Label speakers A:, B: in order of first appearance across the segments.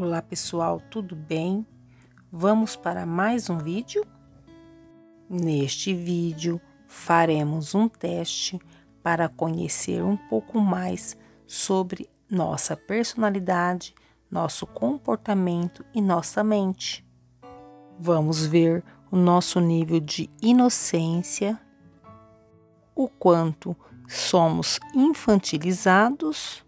A: Olá pessoal, tudo bem? Vamos para mais um vídeo? Neste vídeo faremos um teste para conhecer um pouco mais sobre nossa personalidade, nosso comportamento e nossa mente. Vamos ver o nosso nível de inocência, o quanto somos infantilizados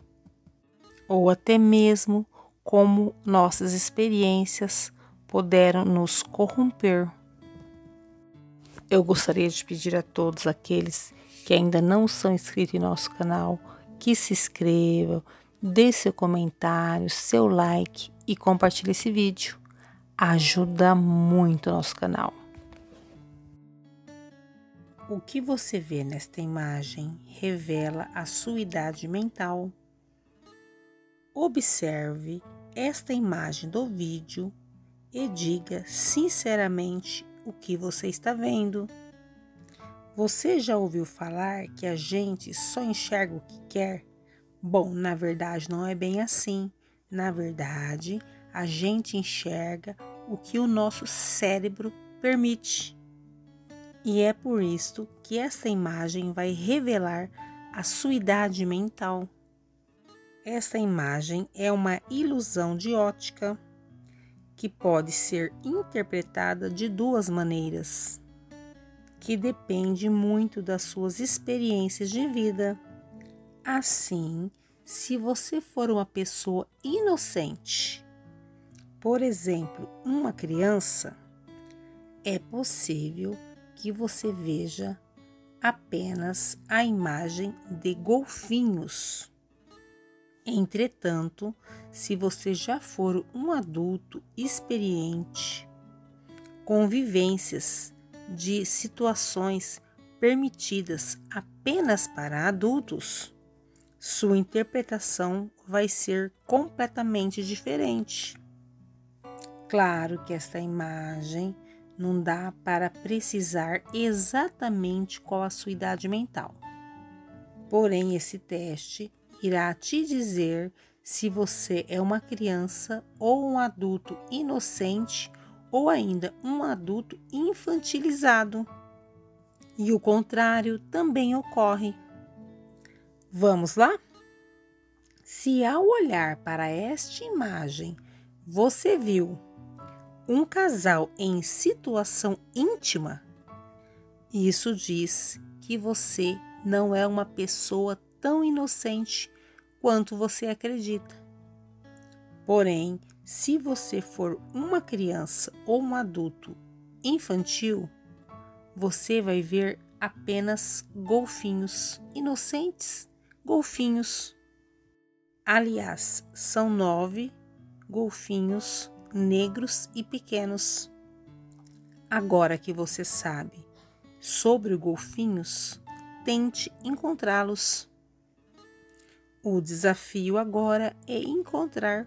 A: ou até mesmo como nossas experiências puderam nos corromper. Eu gostaria de pedir a todos aqueles que ainda não são inscritos em nosso canal que se inscrevam, dê seu comentário, seu like e compartilhe esse vídeo. Ajuda muito o nosso canal. O que você vê nesta imagem revela a sua idade mental. Observe esta imagem do vídeo e diga sinceramente o que você está vendo. Você já ouviu falar que a gente só enxerga o que quer? Bom, na verdade não é bem assim. Na verdade, a gente enxerga o que o nosso cérebro permite. E é por isso que esta imagem vai revelar a sua idade mental. Esta imagem é uma ilusão de ótica que pode ser interpretada de duas maneiras, que depende muito das suas experiências de vida. Assim, se você for uma pessoa inocente, por exemplo, uma criança, é possível que você veja apenas a imagem de golfinhos Entretanto, se você já for um adulto experiente, com vivências de situações permitidas apenas para adultos, sua interpretação vai ser completamente diferente. Claro que esta imagem não dá para precisar exatamente qual a sua idade mental. Porém, esse teste irá te dizer se você é uma criança ou um adulto inocente ou ainda um adulto infantilizado. E o contrário também ocorre. Vamos lá? Se ao olhar para esta imagem você viu um casal em situação íntima, isso diz que você não é uma pessoa tão inocente quanto você acredita. Porém, se você for uma criança ou um adulto infantil, você vai ver apenas golfinhos inocentes, golfinhos. Aliás, são nove golfinhos negros e pequenos. Agora que você sabe sobre golfinhos, tente encontrá-los. O desafio agora é encontrar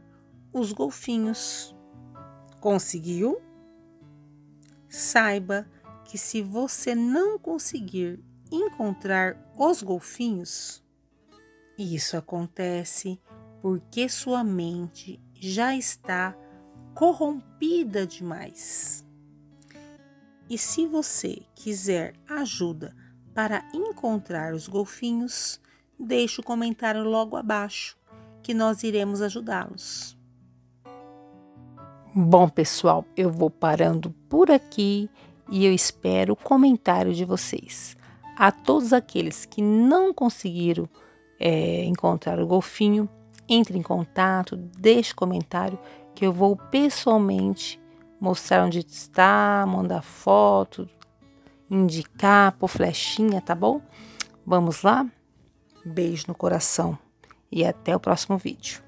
A: os golfinhos. Conseguiu? Saiba que se você não conseguir encontrar os golfinhos, isso acontece porque sua mente já está corrompida demais. E se você quiser ajuda para encontrar os golfinhos, deixe o comentário logo abaixo, que nós iremos ajudá-los. Bom, pessoal, eu vou parando por aqui e eu espero o comentário de vocês. A todos aqueles que não conseguiram é, encontrar o golfinho, entre em contato, deixe comentário que eu vou pessoalmente mostrar onde está, mandar foto, indicar, por flechinha, tá bom? Vamos lá? Beijo no coração e até o próximo vídeo.